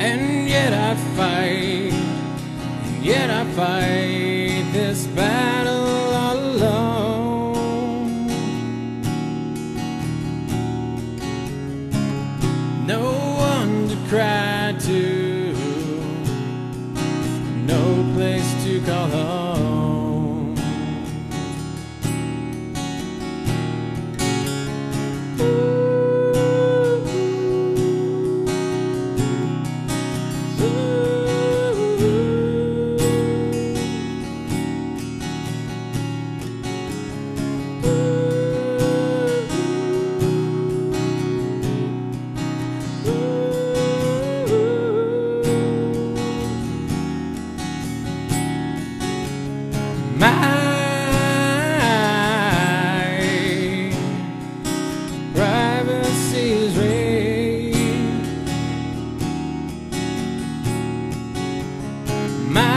and yet I fight, and yet I fight. My privacy is. My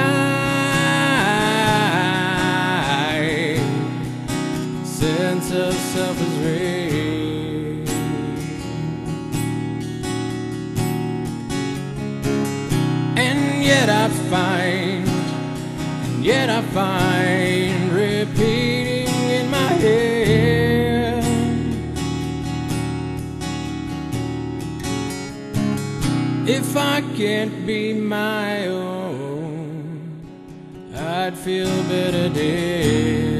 sense of self is. And yet I find, yet I find repeating in my head. If I can't be my own, I'd feel better dead.